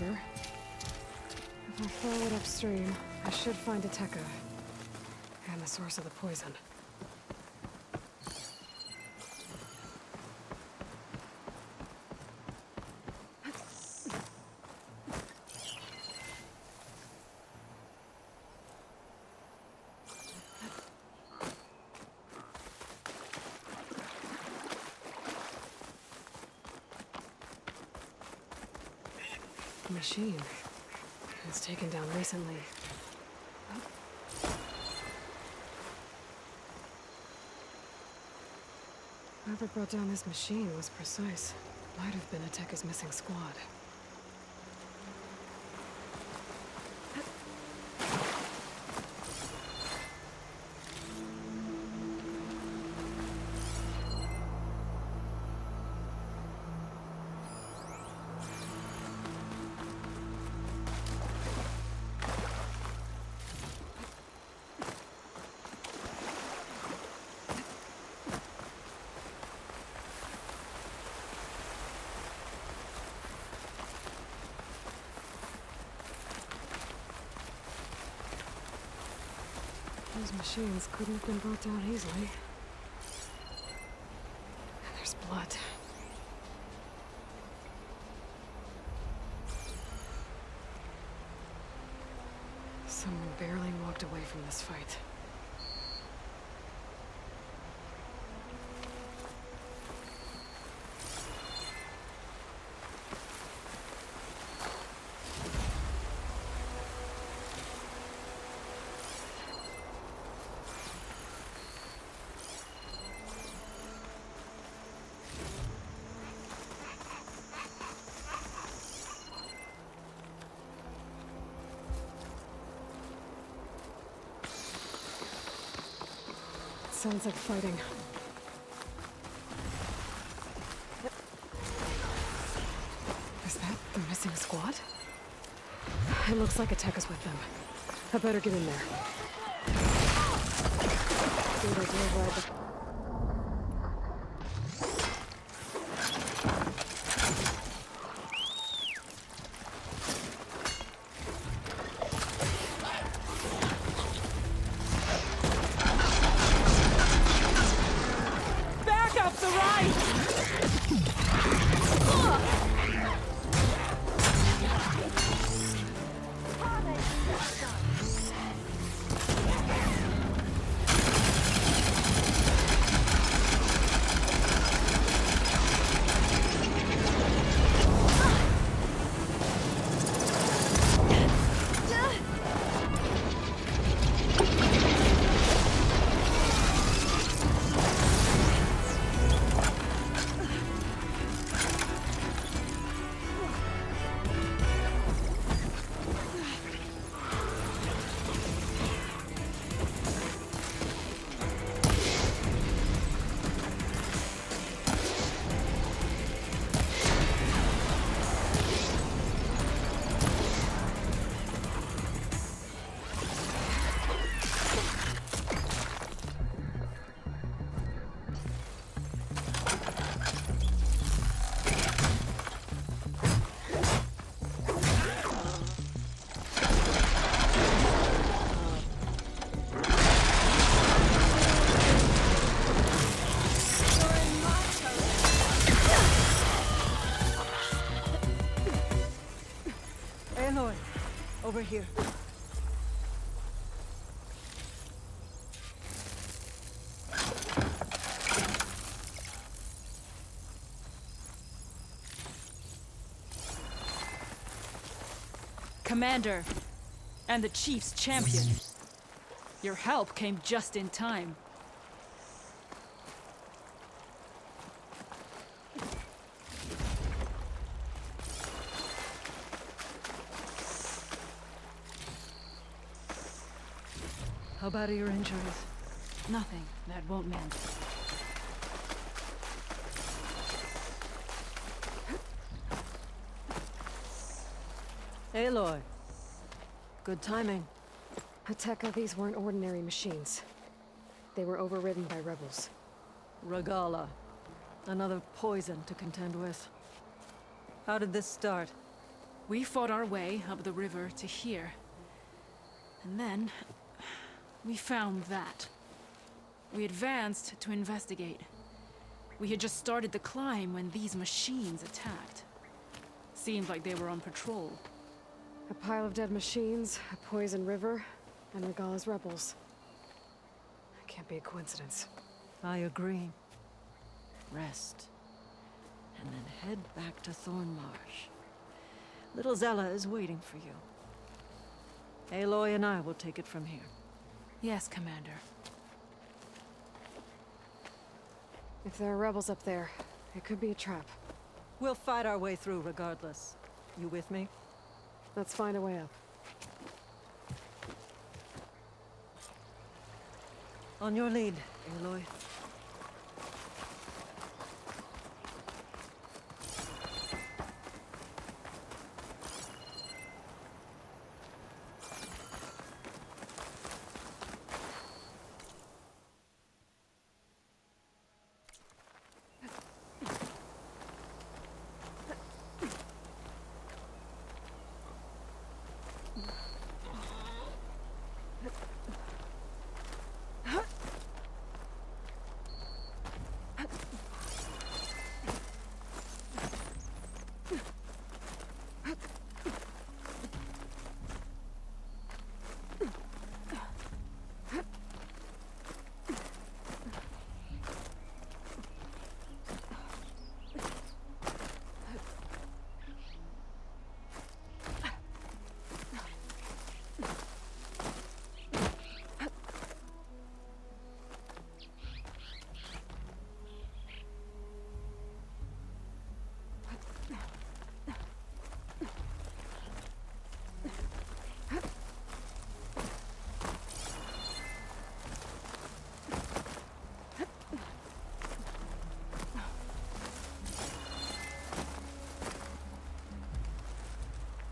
river. If I follow it upstream, I should find Ateka. And the source of the poison. Machine. It was taken down recently. Whoever brought down this machine was precise. Might have been Ateka's missing squad. Machines couldn't have been brought down easily. And there's blood. Someone barely walked away from this fight. Sounds like fighting. Is that the missing squad? It looks like Ateka's with them. I better get in there. Good idea. Over here. Commander, and the Chief's champion. Your help came just in time. How about your injuries? Nothing. That won't mend. Aloy. Good timing. Ateka, these weren't ordinary machines. They were overridden by rebels. Regalla. Another poison to contend with. How did this start? We fought our way up the river to here. And then... we found that. We advanced to investigate. We had just started the climb when these machines attacked. Seemed like they were on patrol. A pile of dead machines, a poison river, and Regalla's rebels. Can't be a coincidence. I agree. Rest. And then head back to Thornmarsh. Little Zella is waiting for you. Aloy and I will take it from here. Yes, Commander. If there are rebels up there, it could be a trap. We'll fight our way through regardless. You with me? Let's find a way up. On your lead, Aloy.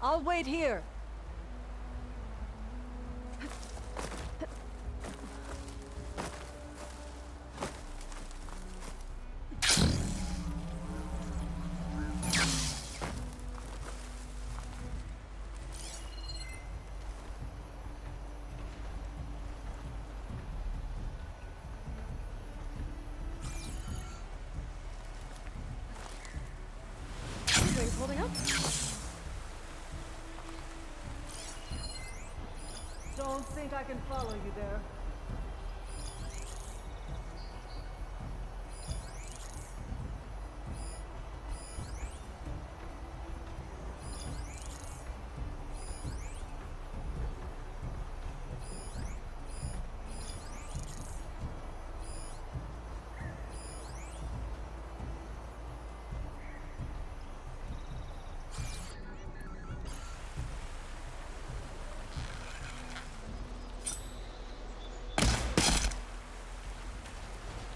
I'll wait here. Holding up? Don't think I can follow you there.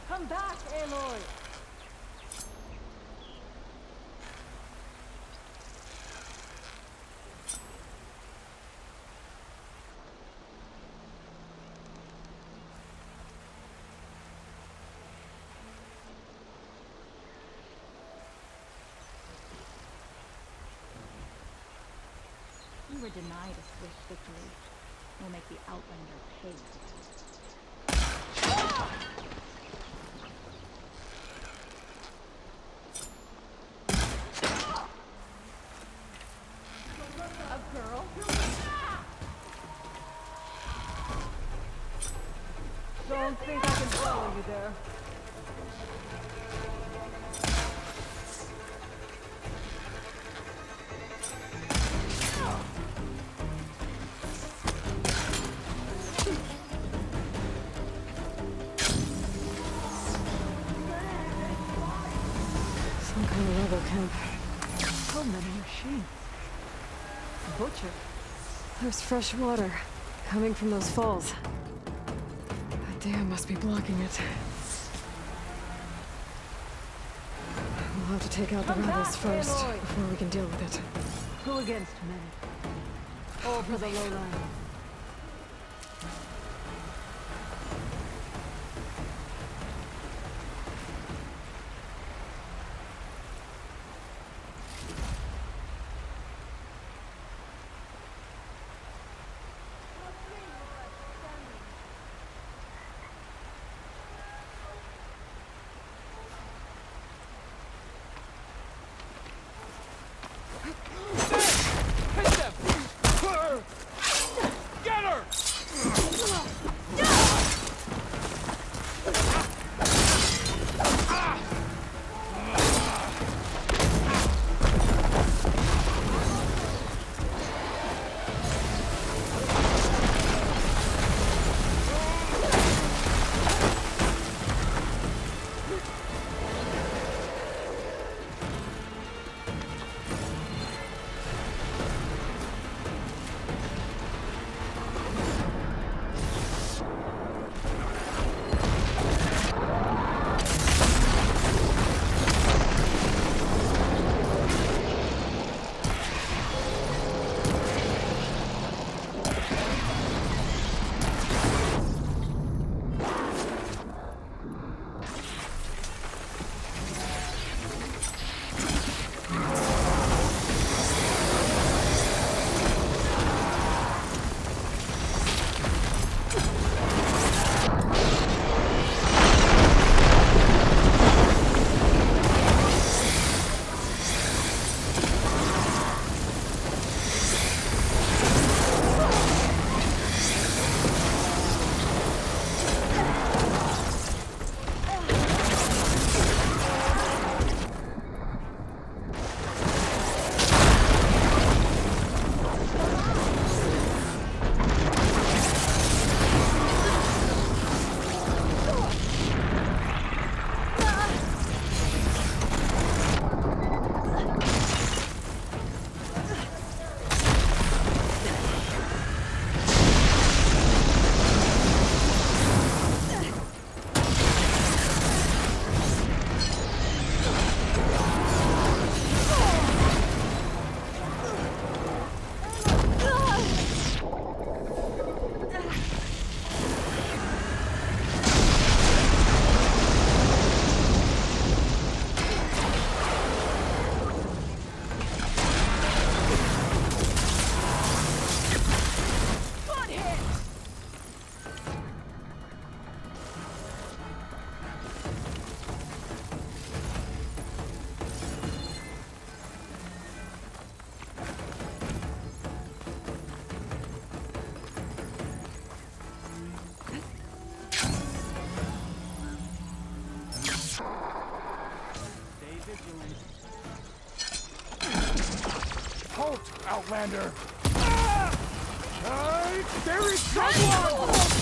Come back, Aloy! We were denied a swift victory. We'll make the Outlander pay. Don't think I can follow you there. There's fresh water coming from those falls. That dam must be blocking it. We'll have to take out the rebels first before we can deal with it. Who against many? All for the lowland. Outlander! Ah! there is someone!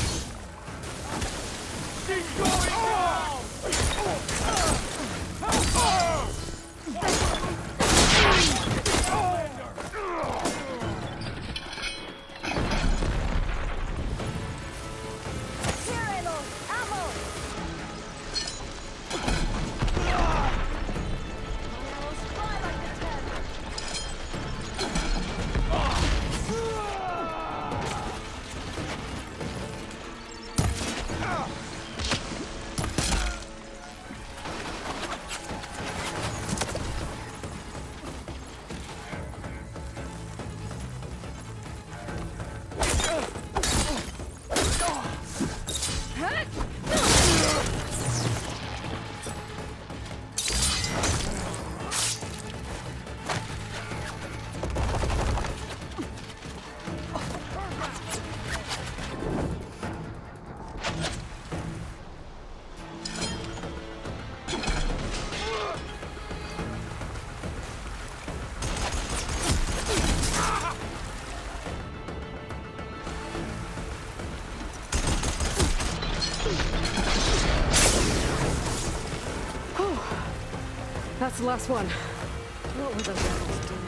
That's the last one. What were those animals doing?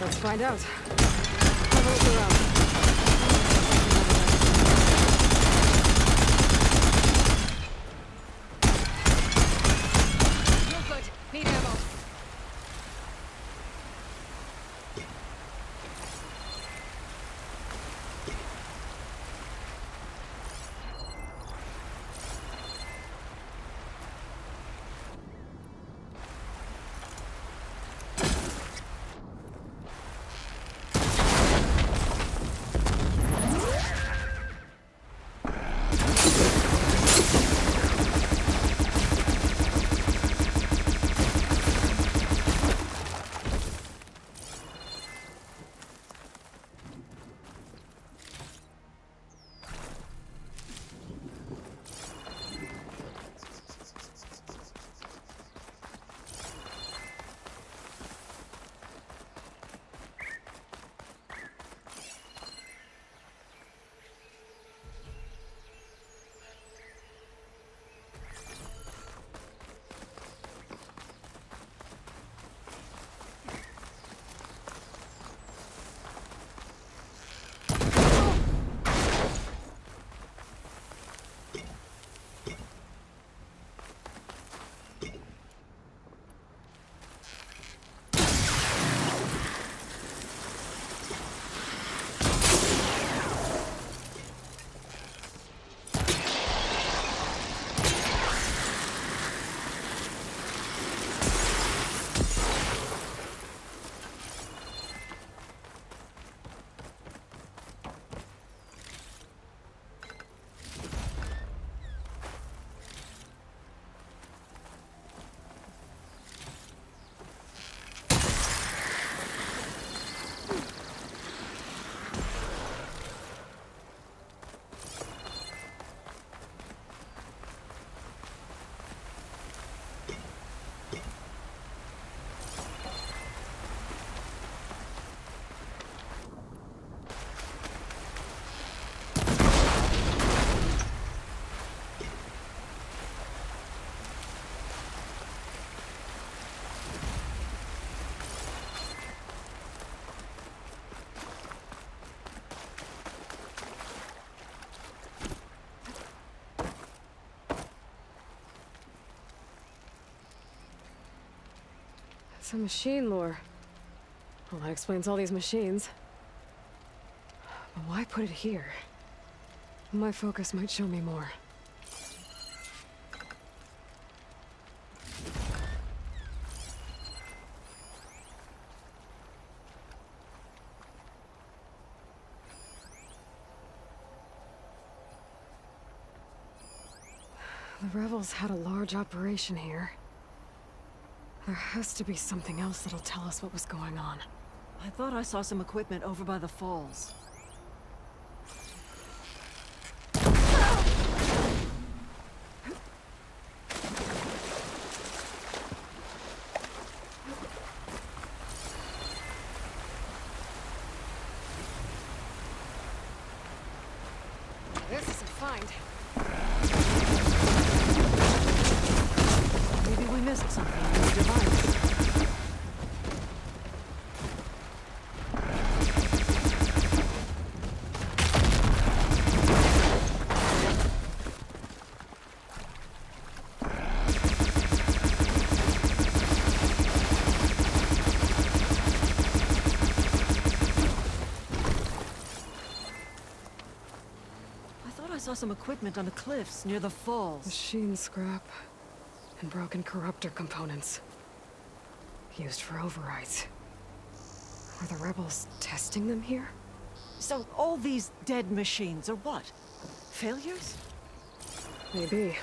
Let's find out. Around. Some machine lore. Well, that explains all these machines. But why put it here? My focus might show me more. The rebels had a large operation here. There has to be something else that'll tell us what was going on. I thought I saw some equipment over by the falls. Some equipment on the cliffs near the falls. Machine scrap and broken corruptor components. Used for overrides. Were the rebels testing them here? So all these dead machines are what? Failures? Maybe.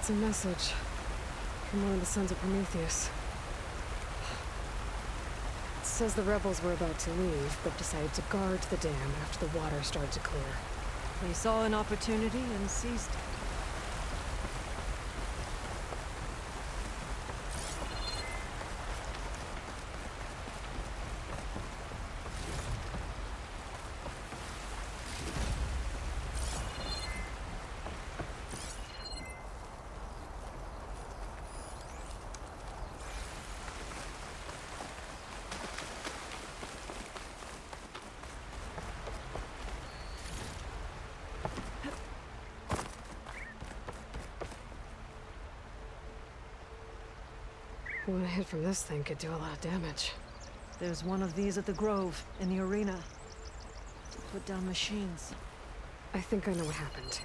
It's a message from one of the Sons of Prometheus. It says the rebels were about to leave, but decided to guard the dam after the water started to clear. They saw an opportunity and seized it. One hit from this thing could do a lot of damage. There's one of these at the Grove, in the arena. To put down machines. I think I know what happened.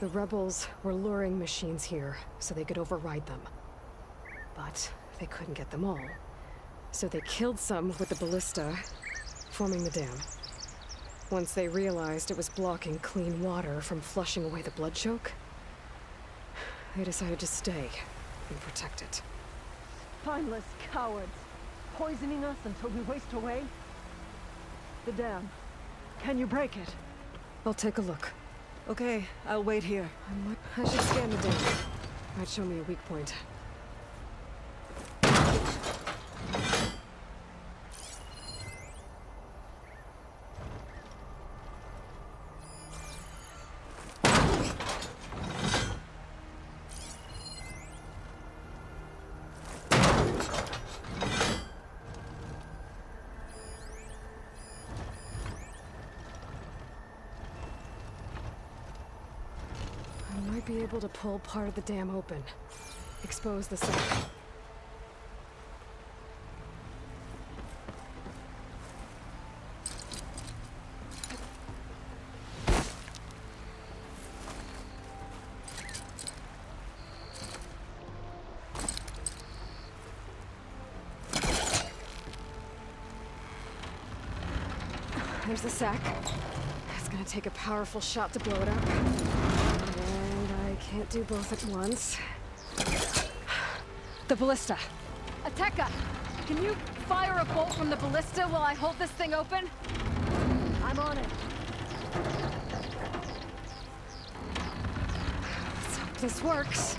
The rebels were luring machines here so they could override them. But they couldn't get them all. So they killed some with the ballista, forming the dam. Once they realized it was blocking clean water from flushing away the blood choke, they decided to stay and protect it. Spineless cowards. Poisoning us until we waste away? The dam. Can you break it? I'll take a look. Okay, I'll wait here. I, might, I should scan the dam. Might show me a weak point. Able to pull part of the dam open. Expose the site. There's the sack. It's gonna take a powerful shot to blow it up. Can't do both at once. The ballista. Ateka, can you fire a bolt from the ballista while I hold this thing open? I'm on it. Let's hope this works.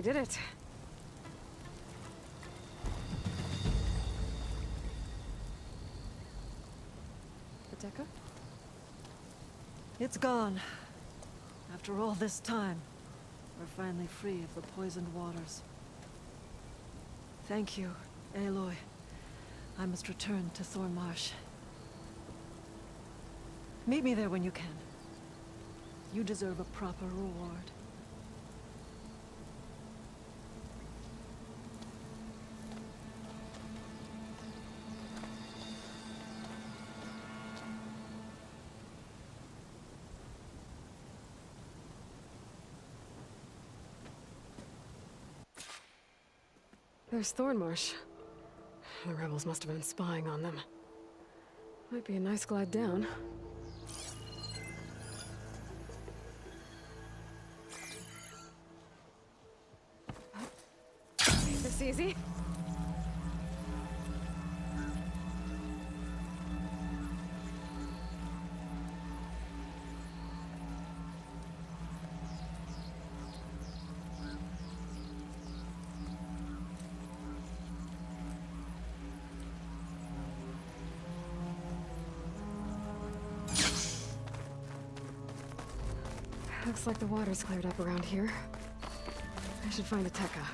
We did it. Ateka? It's gone. After all this time, we're finally free of the poisoned waters. Thank you, Aloy. I must return to Thornmarsh. Meet me there when you can. You deserve a proper reward. There's Thornmarsh. The rebels must have been spying on them. Might be a nice glide down. This easy? Looks like the water's cleared up around here. I should find Ateka.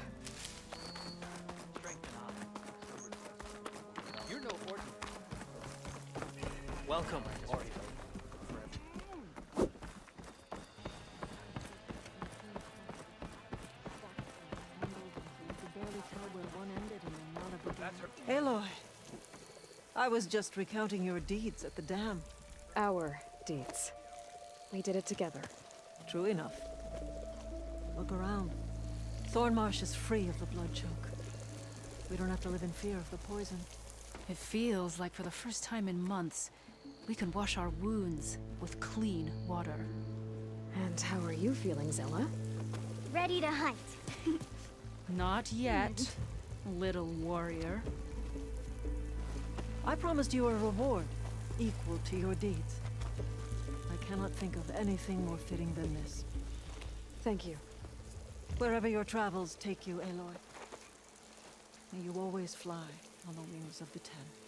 You're no ordinary. Welcome, Ori. Aloy! I was just recounting your deeds at the dam. Our deeds. We did it together. True enough. Look around. Thornmarsh is free of the blood choke. We don't have to live in fear of the poison. It feels like for the first time in months, we can wash our wounds with clean water. And how are you feeling, Zella? Ready to hunt. Not yet, little warrior. I promised you a reward equal to your deeds. Cannot think of anything more fitting than this. Thank you. Wherever your travels take you, Aloy. May you always fly on the wings of the Ten.